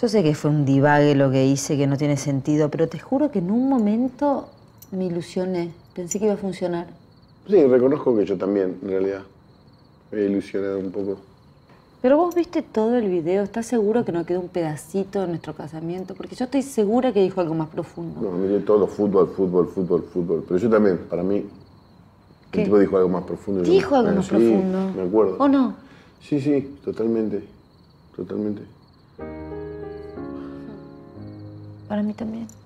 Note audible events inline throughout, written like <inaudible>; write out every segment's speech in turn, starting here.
Yo sé que fue un divague lo que hice, que no tiene sentido, pero te juro que en un momento me ilusioné. Pensé que iba a funcionar. Sí, reconozco que yo también, en realidad. Me he ilusionado un poco. Pero vos viste todo el video, ¿estás seguro que no quedó un pedacito de nuestro casamiento? Porque yo estoy segura que dijo algo más profundo. No, miré todo, fútbol, fútbol, fútbol, fútbol. Pero yo también, para mí, ¿Qué? el tipo dijo algo más profundo. Dijo algo Ah, más sí, profundo. me acuerdo. ¿O no? Sí, sí, totalmente. Totalmente. Para mí también.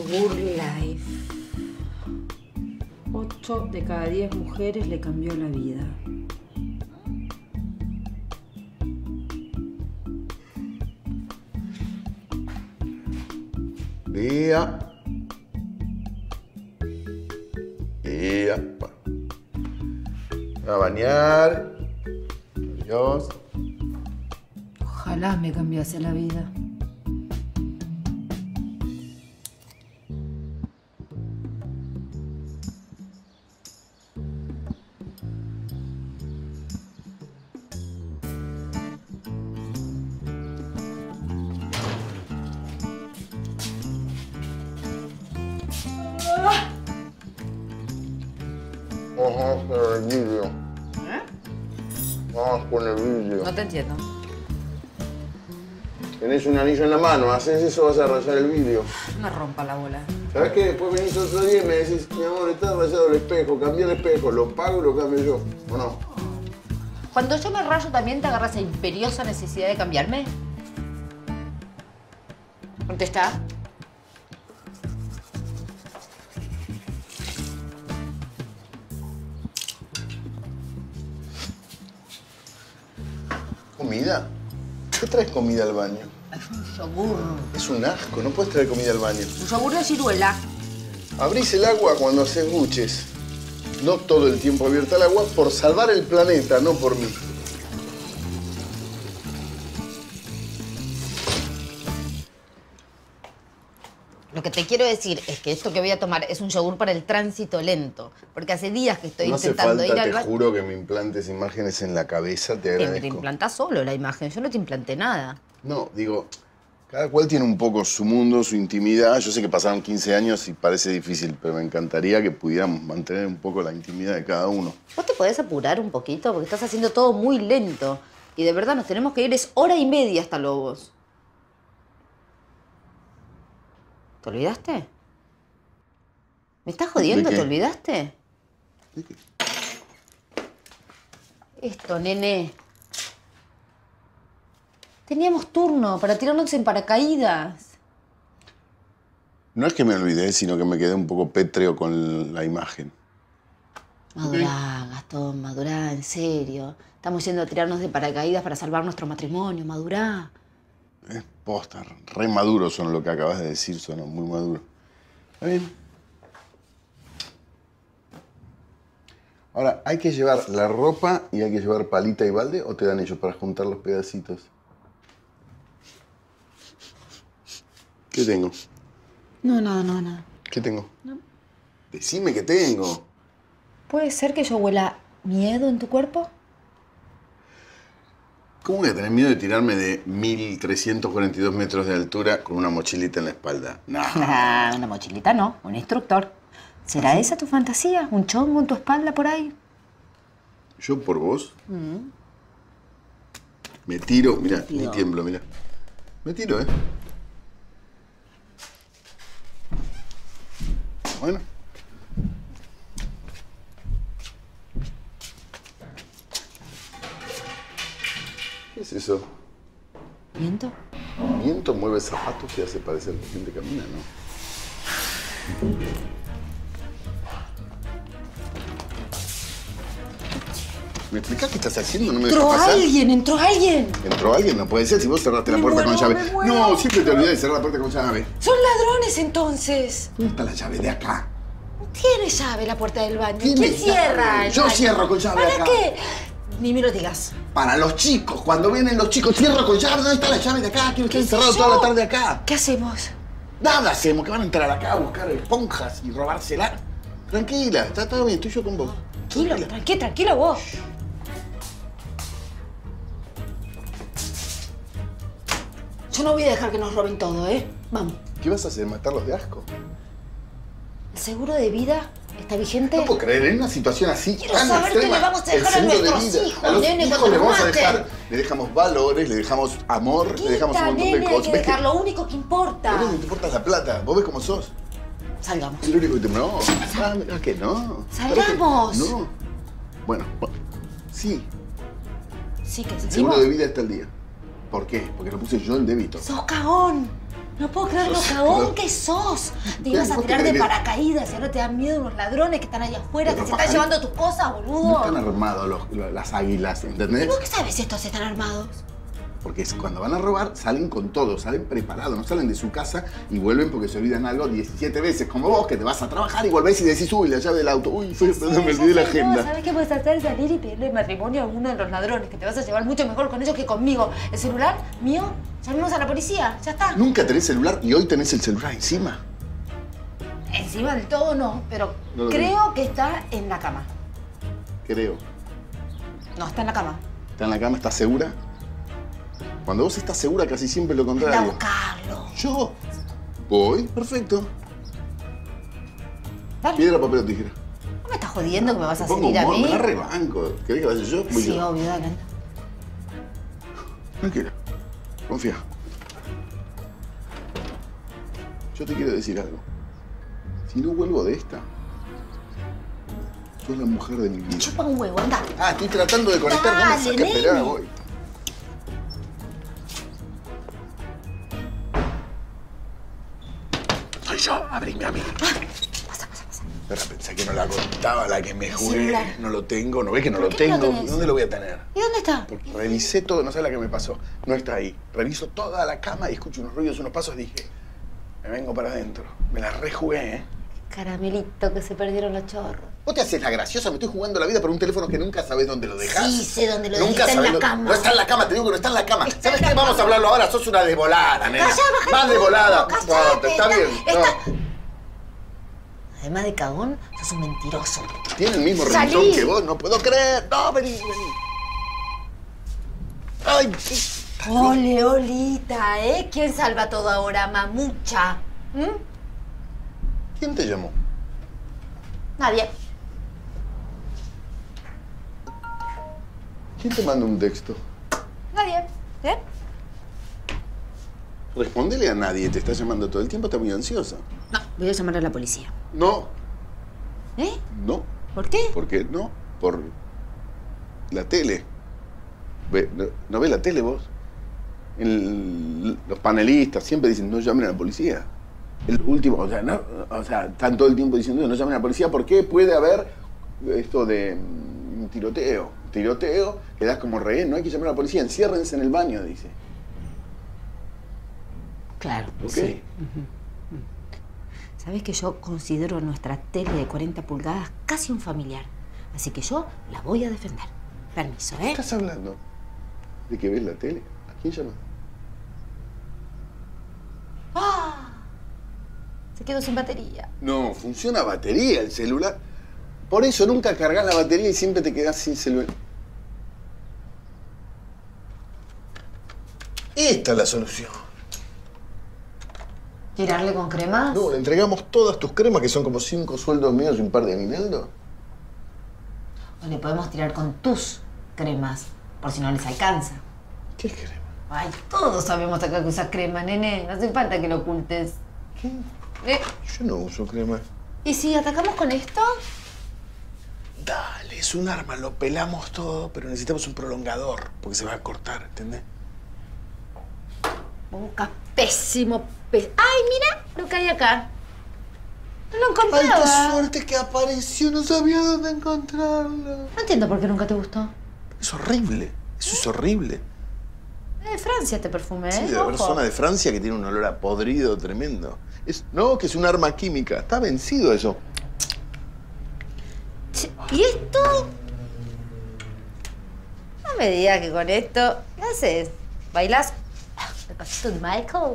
Yogur Life. 8 de cada 10 mujeres le cambió la vida. Día. Día. A bañar. Dios. Ojalá me cambiase la vida. Con el vídeo. Vamos con el vídeo. No te entiendo. Tenés un anillo en la mano, haces eso, vas a rayar el vídeo. No me rompa la bola. ¿Sabes qué? Después venís otro día y me decís, mi amor, está rayado el espejo, cambié el espejo, lo pago y lo cambio yo. ¿O no? Cuando yo me rayo, ¿también te agarras a imperiosa necesidad de cambiarme? Contesta. ¿Comida? ¿Qué traes comida al baño? Es un yogur. Es un asco, no puedes traer comida al baño. Un yogur de ciruela. Abrís el agua cuando haces buches. No todo el tiempo abierta el agua por salvar el planeta, no por mí. Que te quiero decir es que esto que voy a tomar es un yogur para el tránsito lento. Porque hace días que estoy no hace intentando falta, ir al te baño. juro, que me implantes imágenes en la cabeza, te Te, te agradezco. implantás solo la imagen. Yo no te implanté nada. No, digo, cada cual tiene un poco su mundo, su intimidad. Yo sé que pasaron 15 años y parece difícil, pero me encantaría que pudiéramos mantener un poco la intimidad de cada uno. ¿Vos te podés apurar un poquito? Porque estás haciendo todo muy lento. Y de verdad nos tenemos que ir. Es hora y media hasta Lobos. ¿Te olvidaste? ¿Me estás jodiendo? ¿Te olvidaste? ¿De qué? Esto, nene. Teníamos turno para tirarnos en paracaídas. No es que me olvidé, sino que me quedé un poco pétreo con la imagen. Madurá, Gastón, madurá, en serio. Estamos yendo a tirarnos de paracaídas para salvar nuestro matrimonio, madurá. Es posta, re maduro son lo que acabas de decir, suena muy maduro. Está bien. Ahora, ¿hay que llevar la ropa y hay que llevar palita y balde o te dan ellos para juntar los pedacitos? ¿Qué tengo? No, nada, no, nada. ¿Qué tengo? Decime qué tengo. ¿Puede ser que yo huela miedo en tu cuerpo? ¿Cómo voy a tener miedo de tirarme de 1342 metros de altura con una mochilita en la espalda? No. Ah, <laughs> una mochilita no, un instructor. ¿Será esa tu fantasía? ¿Un chongo en tu espalda por ahí? Yo por vos me tiro, mira, ni tiemblo, mira. Me tiro, ¿eh? Bueno. ¿Qué es eso? ¿Viento? Viento mueve zapatos y hace parecer que gente camina, ¿no? ¿Me explicás qué estás haciendo? ¿No me ¡Entró pasar? alguien! ¡Entró alguien! ¿Entró alguien? No puede ser si vos cerraste la puerta con llave. No, siempre te olvidás de cerrar la puerta con llave. ¡Son ladrones entonces! ¿Dónde está la llave de acá? Tiene llave la puerta del baño. ¿Quién cierra? Yo cierro con llave ¿Para acá. qué? Ni me lo digas. Para los chicos, cuando vienen los chicos, cierro con llave. ¿Dónde está la llave de acá? Quiero estar ¿Qué sé encerrado toda la tarde acá. ¿Qué hacemos? Nada hacemos, que van a entrar acá a buscar esponjas y robársela. Tranquila, está todo bien, estoy yo con vos. Tranquilo, tranquilo, tranquilo vos. Yo no voy a dejar que nos roben todo, ¿eh? Vamos. ¿Qué vas a hacer? ¿Matarlos de asco? ¿El seguro de vida está vigente? No puedo creer, en una situación así Quiero tan saber qué extrema, le vamos a el dejar a seguro de nuestros vida. hijos, a los nene, hijos le vamos a dejar, le dejamos valores, le dejamos amor, le dejamos un montón de nene, hay cosas. que ¿Ves que dejar lo único que importa. vos no te importa la plata? ¿Vos ves cómo sos? Salgamos. Es lo único que te... No, ah, ¿a que no? Salgamos. No. Bueno, bueno, sí, Sí que el salimos. seguro de vida está al día. ¿Por qué? Porque lo puse yo en débito. ¡Sos cagón! No puedo creer lo cagón que sos. Te ibas a tirar de que- paracaídas y ahora te dan miedo unos ladrones que están ahí afuera, que se están llevando tus cosas, No boludo. están armados los- las águilas, ¿Y ¿entendés? vos qué sabes si estos están armados? Porque cuando van a robar, salen con todo, salen preparados, no salen de su casa y vuelven porque se olvidan algo 17 veces, como vos, que te vas a trabajar y volvés y decís, uy, la llave del auto, uy, fue, Sí, perdón, me olvidé la no, agenda. ¿Sabes qué puedes hacer? Salir y pedirle matrimonio a uno de los ladrones, que te vas a llevar mucho mejor con ellos que conmigo. El celular mío, llamemos a la policía, ya está. Nunca tenés celular y hoy tenés el celular encima. Encima del todo no, pero No creo que está en la cama. Creo. No, está en la cama. ¿Está en la cama? ¿Estás segura? Cuando vos estás segura, casi siempre lo Anda a contrario. buscarlo. Yo voy, perfecto. Dale. Piedra, papel o tijera. ¿No me estás jodiendo que me vas a seguir a mí? me da rebanco. ¿Querés que vaya yo? Voy Sí, yo. obvio, dale. Tranquila. Confía. Yo te quiero decir algo. Si no vuelvo de esta, sos la mujer de mi vida. Chupa un huevo, anda. Ah, estoy tratando de conectar. No me Dale, saques, esperá, nene. voy. Soy yo, abrime a mí. Pasa, Espera, pensé que no la contaba, la que me jugué. No lo tengo, ¿no ves que no ¿Por lo qué no lo tengo? ¿Dónde lo voy a tener? ¿Y dónde está? Porque revisé todo, no sé la que me pasó. No está ahí. Reviso toda la cama y escucho unos ruidos, unos pasos. Dije, me vengo para adentro. Me la rejugué, ¿eh? Caramelito que se perdieron los chorros. Vos te haces la graciosa, me estoy jugando la vida por un teléfono que nunca sabés dónde lo dejas. Sí, sé dónde lo Nunca dejé, está en la dónde- cama. No está en la cama, te digo que no está en la cama. Está ¿Sabes en qué? la Vamos a hablarlo ahora, sos una desvolada, nena. Callá, bajá Más el desvolada. No, está bien. está- no. Además de cagón, sos un mentiroso. Tiene el mismo rincón que vos, no puedo creer. No, vení, vení. Ay, Ole, olita, ¿eh? ¿Quién salva todo ahora, mamucha? ¿Mm? ¿quién te llamó? Nadie. ¿Quién te manda un texto? Nadie. ¿Eh? Respondele a nadie, te está llamando todo el tiempo, está muy ansiosa. No, voy a llamar a la policía. No, ¿Eh? no, ¿Por qué? ¿por qué no? Por la tele. Ve- no, ¿No ves la tele vos? el- los panelistas siempre dicen, no llamen a la policía. El último, o sea, no, o sea, están todo el tiempo diciendo, no llamen a la policía, porque puede haber esto de un tiroteo. Tiroteo, quedás como rehén, no hay que llamar a la policía, enciérrense en el baño, dice. Claro, ¿Ok? sí. Sabes que yo considero nuestra tele de 40 pulgadas casi un familiar. Así que yo la voy a defender. Permiso, ¿Qué ¿eh? estás hablando? ¿De que ves la tele? ¿A quién llamas? ¡Ah! Se quedó sin batería. No, funciona batería el celular. Por eso nunca cargas la batería y siempre te quedas sin celular. Esta es la solución. ¿Tirarle con cremas? No, le entregamos todas tus cremas, que son como cinco sueldos míos y un par de aguinaldo. O le podemos tirar con tus cremas, por si no les alcanza. ¿Qué crema? Ay, todos sabemos acá que usas crema, nene. No hace falta que lo ocultes. Eh, Yo no uso crema. ¿Y si atacamos con esto? Dale, es un arma, lo pelamos todo, pero necesitamos un prolongador, porque se va a cortar, ¿entendés? Boca pésimo, pés- ¡Ay, mira lo que hay acá! No lo ¡Ay, qué encontraba. suerte que apareció! No sabía dónde encontrarlo. No entiendo por qué nunca te gustó. Es horrible. Eso es horrible. Es de Francia este perfume, ¿eh? Sí, de la persona de Francia que tiene un olor a podrido tremendo. Es, no, que es un arma química. Está vencido eso. ¿Y esto? No me digas que con esto... ¿Qué haces? ¿Bailás el pasito de Michael?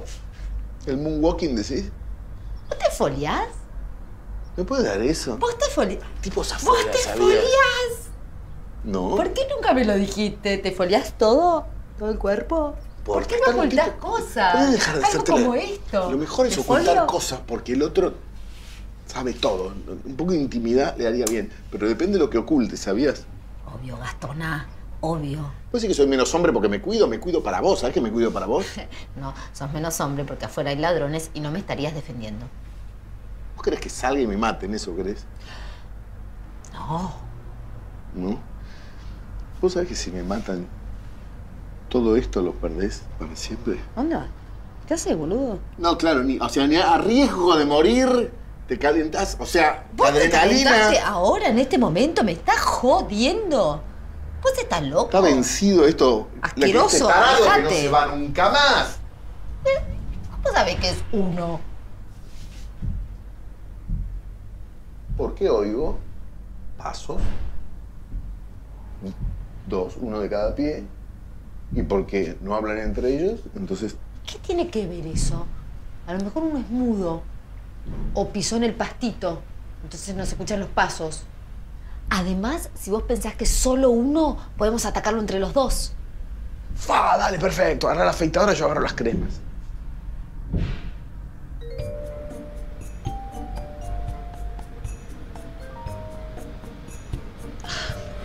El moonwalking, decís. ¿Vos te foliás? ¿Me puedes dar eso? ¿Vos te foliás? Tipos ¿Vos te foliás? No. ¿Por qué nunca me lo dijiste? ¿Te foliás todo? ¿Todo el cuerpo? ¿Por qué me los ocultás cosas? Puedes dejar de Algo la- como esto. Lo mejor es ¿Me ocultar folio? cosas porque el otro sabe todo. Un poco de intimidad le haría bien. Pero depende de lo que oculte, ¿sabías? Obvio, Gastona. Obvio. Pues sí que soy menos hombre porque me cuido, me cuido para vos. ¿Sabes que me cuido para vos? <laughs> No, sos menos hombre porque afuera hay ladrones y no me estarías defendiendo. ¿Vos querés que salga y me maten? ¿Eso crees? No. ¿No? ¿Vos sabés que si me matan, todo esto lo perdés para siempre? ¿Onda? ¿Qué haces, boludo? No, claro, ni, o sea, ni a riesgo de morir te calentás. O sea, ¿Vos adrenalina. ahora, en este momento? ¿Me estás jodiendo? ¿Vos estás loco? Está vencido esto. Asqueroso, tarado que no se va nunca más. Vos sabés que es uno. ¿Por qué oigo pasos? Dos, uno de cada pie. Y porque no hablan entre ellos, entonces ¿Qué tiene que ver eso? A lo mejor uno es mudo o pisó en el pastito, entonces no se escuchan los pasos. Además, si vos pensás que solo uno, podemos atacarlo entre los dos. ¡Fa! Dale, perfecto. Agarra la afeitadora, yo agarro las cremas.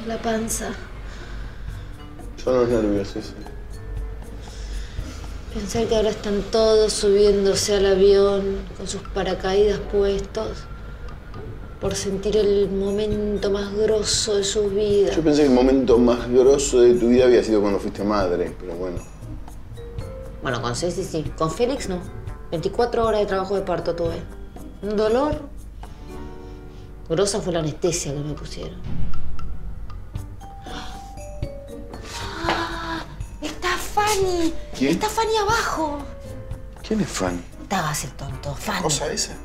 La panza. Son los nervios, eso. Pensar que ahora están todos subiéndose al avión con sus paracaídas puestos por sentir el momento más grosso de sus vidas. Yo pensé que el momento más grosso de tu vida había sido cuando fuiste madre, pero bueno. Bueno, con Ceci sí. Con Félix no. 24 horas de trabajo de parto tuve. Un dolor. Grosa fue la anestesia que me pusieron. ¡Ah! ¡Está Fanny! ¿Quién? ¡Está Fanny abajo! ¿Quién es Fanny? Hagas el tonto, Fanny. ¿Cosa esa?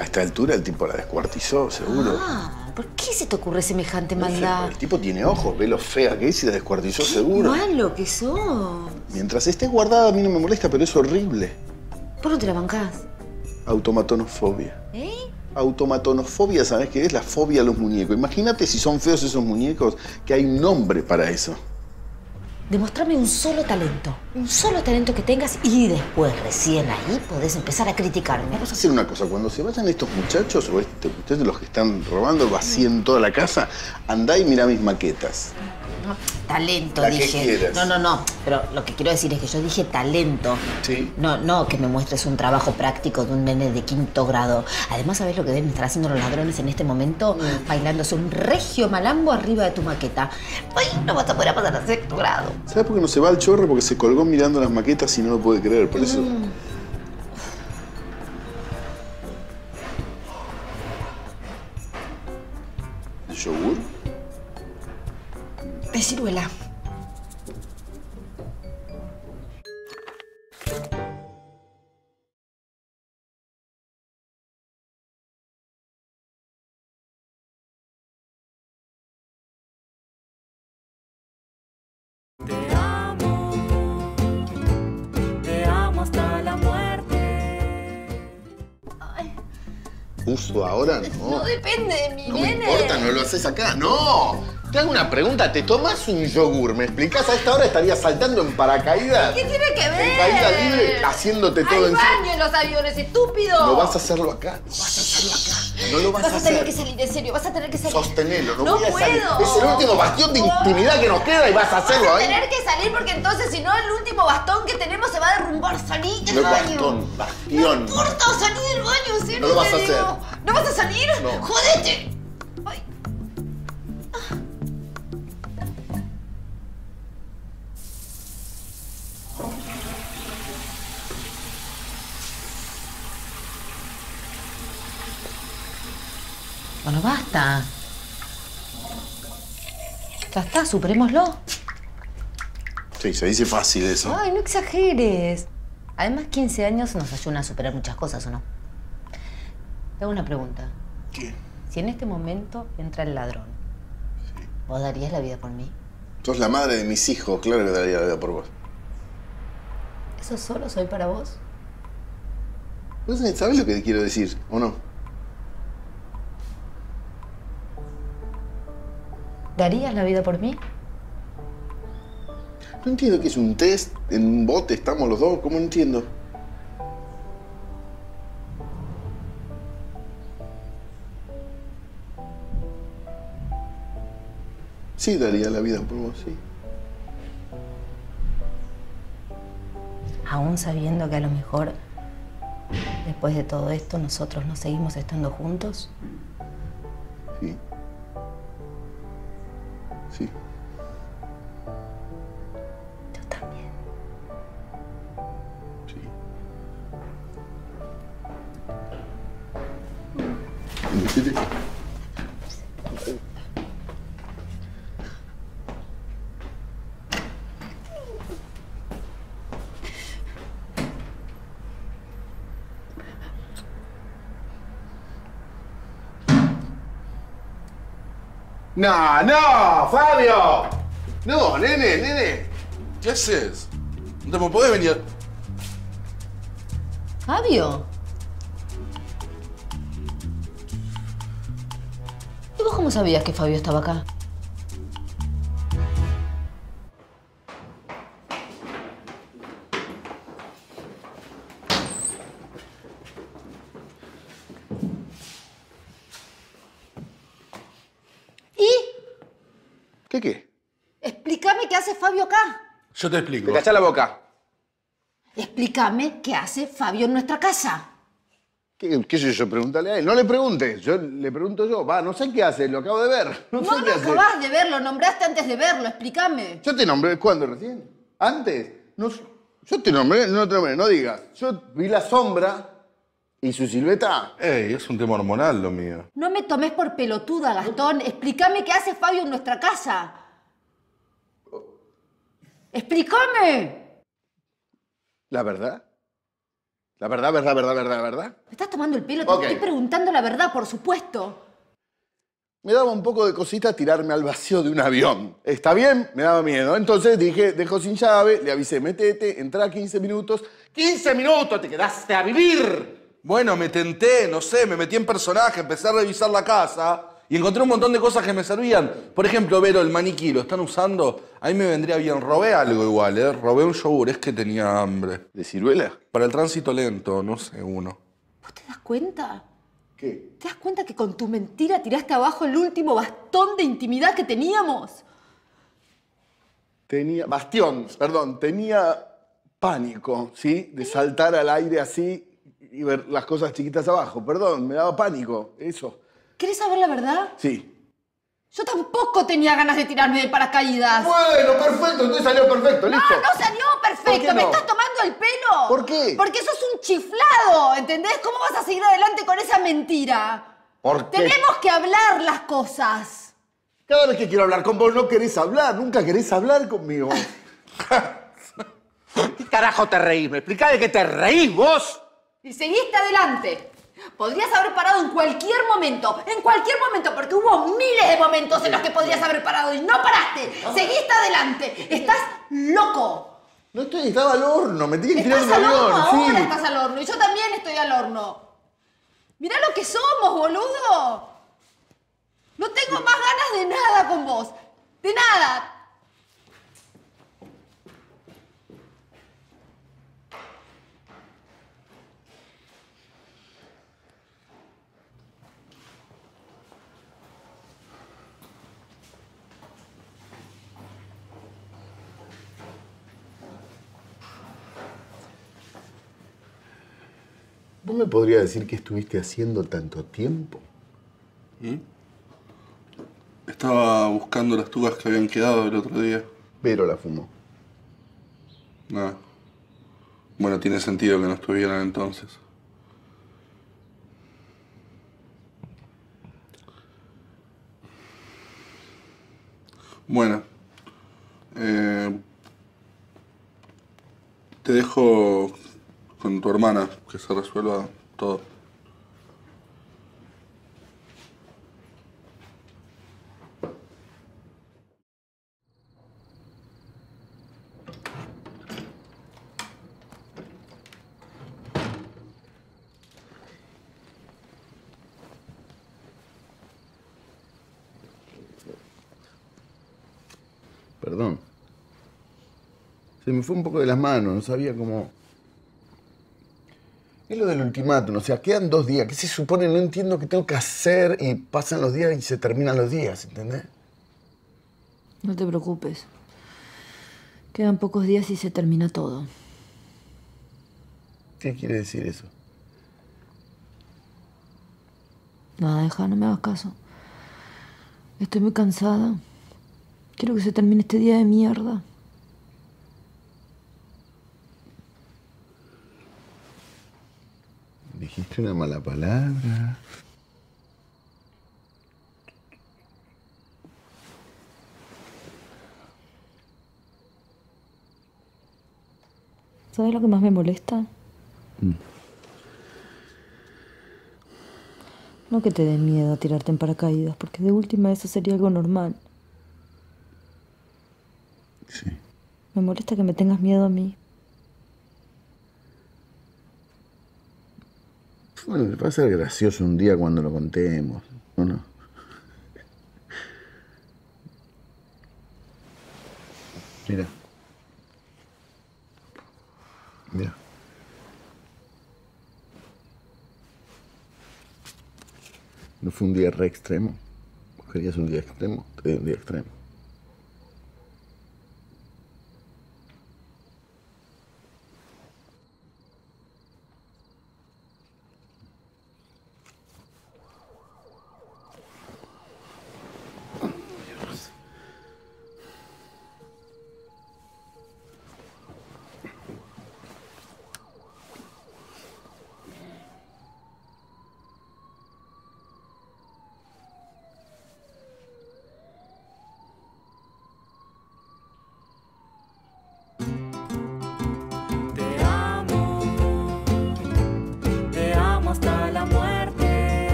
A esta altura el tipo la descuartizó, seguro. Ah, ¿por qué se te ocurre semejante No sé, maldad? El tipo tiene ojos, ve lo fea que es y la descuartizó Qué seguro. malo que sos. Mientras esté guardada a mí no me molesta, pero es horrible. ¿Vos no te la bancás? Automatonofobia. ¿Eh? Automatonofobia, ¿sabes qué es? La fobia a los muñecos. Imagínate si son feos esos muñecos, que hay un nombre para eso. Demostrame un solo talento. Un solo talento que tengas y después, recién ahí, podés empezar a criticarme. Vamos a hacer una cosa, cuando se vayan estos muchachos, o este, ustedes los que están robando, vacíen toda la casa, andá y mirá mis maquetas. Talento, La que dije. quieras. No, no, no. Pero lo que quiero decir es que yo dije talento. Sí. No, no que me muestres un trabajo práctico de un nene de quinto grado. Además, ¿sabes lo que deben estar haciendo los ladrones en este momento? Mm. Bailándose un regio malambo arriba de tu maqueta. Ay, no vas a poder pasar a sexto grado. ¿Sabes por qué no se va al chorro? Porque se colgó mirando las maquetas y no lo puede creer. Por eso. ¿El yogur? De ciruela. Te amo, te amo hasta la muerte. ¿Uso ahora? No No. depende de mi No me nene. importa, no lo haces acá. ¡No! Te hago una pregunta. ¿Te tomas un yogur? ¿Me explicás? A esta hora estarías saltando en paracaídas. ¿Qué tiene que ver? En caída libre, haciéndote todo encima. baño en los aviones, estúpido. No vas a hacerlo acá. No vas a hacerlo acá. No lo vas, Vas a a tener hacer. que salir, en serio, vas a tener que salir. Sostenelo, no, No voy a salir. puedo. Es el último bastión de intimidad que nos queda y vas a hacerlo Vas a tener que salir porque entonces si no el último bastón que tenemos se va a derrumbar. Salí del No baño. bastón, No bastión. importa, salí del baño, en serio. No lo vas a hacer. ¿No vas a salir? No. ¡Jodete! Ay. Basta. Ya está, superémoslo. Sí, se dice fácil eso. Ay, no exageres. Además, 15 años nos ayudan a superar muchas cosas, ¿o no? Te hago una pregunta. ¿Qué? Si en este momento entra el ladrón, ¿vos darías la vida por mí? Sos la madre de mis hijos, claro que daría la vida por vos. ¿Eso solo soy para vos? ¿Vos sabés lo que te quiero decir, o no? ¿Darías la vida por mí? No entiendo que es un test, en un bote estamos los dos, ¿cómo no entiendo? Sí, daría la vida por vos, sí. Aún sabiendo que a lo mejor, después de todo esto, nosotros no seguimos estando juntos. Sí. Sí. No, no, Fabio. No, nene, nene. ¿Qué haces? No te podés venir. Fabio. ¿Y vos cómo sabías que Fabio estaba acá? ¿Qué qué? Explícame qué hace Fabio acá. Yo te explico. Te callá la boca. Explícame qué hace Fabio en nuestra casa. ¿Qué, qué sé yo? Pregúntale a él. No le preguntes. Yo le pregunto yo. Va, no sé qué hace. Lo acabo de ver. <laughs> No, No, sé no qué hace. acabás de verlo, nombraste antes de verlo, explícame. Yo te nombré. ¿Cuándo recién? ¿Antes? No, yo te nombré. No te nombré. No digas. Yo vi la sombra y su silueta. Ey, es un tema hormonal lo mío. No me tomes por pelotuda, Gastón. Explícame qué hace Fabio en nuestra casa. Explícame. ¿La verdad? ¿La verdad, verdad, verdad, verdad, verdad? Me estás tomando el pelo, te estoy preguntando la verdad, por supuesto. Me daba un poco de cosita tirarme al vacío de un avión. ¿Está bien? Me daba miedo. Entonces dije, dejo sin llave, le avisé, metete, entra 15 minutos. ¡15 minutos! ¡Te quedaste a vivir! Bueno, me tenté, no sé, me metí en personaje, empecé a revisar la casa y encontré un montón de cosas que me servían. Por ejemplo, Vero, el maniquí, ¿lo están usando? A mí me vendría bien. Robé algo igual, ¿eh? Robé un yogur, es que tenía hambre. ¿De ciruela? Para el tránsito lento, no sé, uno. ¿Vos te das cuenta? ¿Qué? ¿Te das cuenta que con tu mentira tiraste abajo el último bastón de intimidad que teníamos? tenía, Bastión, perdón, tenía pánico, ¿sí? De saltar al aire así y ver las cosas chiquitas abajo. Perdón, me daba pánico, eso. ¿Querés saber la verdad? Sí. Yo tampoco tenía ganas de tirarme de paracaídas. Bueno, perfecto, entonces salió perfecto, listo. No, no salió perfecto. ¿Por qué ¿Me no? estás tomando el pelo? ¿Por qué? Porque sos un chiflado, ¿entendés? ¿Cómo vas a seguir adelante con esa mentira? ¿Por qué? Tenemos que hablar las cosas. Cada vez que quiero hablar con vos no querés hablar, nunca querés hablar conmigo. <laughs> ¿Qué carajo te reís? ¿Me explicás de qué te reís vos? Y seguiste adelante. Podrías haber parado en cualquier momento, en cualquier momento, porque hubo miles de momentos en los que podrías haber parado y no paraste. Seguiste adelante. Estás loco. No estoy, estaba al horno, me tenía que tirar un al horno, avión, ahora sí. estás al horno y yo también estoy al horno. Mirá lo que somos, boludo. No tengo más ganas de nada con vos. De nada. ¿Vos me podrías decir qué estuviste haciendo tanto tiempo? Estaba buscando las tugas que habían quedado el otro día. Pero la fumó. Nada. Bueno, tiene sentido que no estuvieran entonces. Bueno. eh, te dejo con tu hermana que se resuelva todo. Perdón. Se me fue un poco de las manos, no sabía cómo. Es lo del ultimátum, o sea, quedan dos días. ¿Qué se supone? No entiendo qué tengo que hacer y pasan los días y se terminan los días, ¿entendés? No te preocupes. Quedan pocos días y se termina todo. ¿Qué quiere decir eso? Nada, deja, no me hagas caso. Estoy muy cansada. Quiero que se termine este día de mierda. Dijiste una mala palabra. ¿Sabes lo que más me molesta? No que te dé miedo a tirarte en paracaídas, porque de última eso sería algo normal. Sí. Me molesta que me tengas miedo a mí. Bueno, va a ser gracioso un día cuando lo contemos, ¿o no? Mira. Mira. ¿No fue un día re extremo? ¿Vos querías un día extremo? Te un día extremo.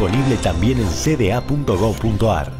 Disponible también en cda.gov.ar.